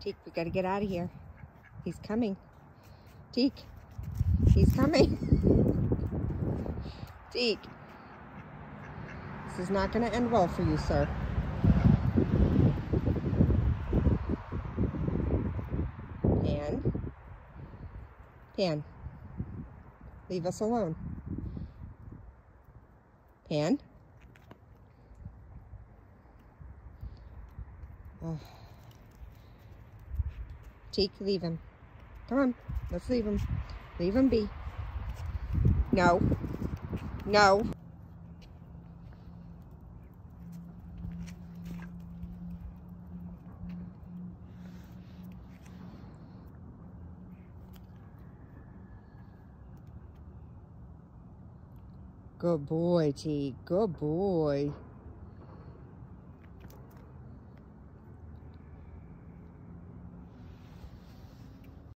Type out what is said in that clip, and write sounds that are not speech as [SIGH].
Teak, we gotta get out of here. He's coming. Teak, he's coming. [LAUGHS] Teak, this is not gonna end well for you, sir. Pan. Pan. Leave us alone. Pan. Oh. Teak, leave him. Come on, let's leave him. Leave him be. No. No. Good boy, Teak. Good boy.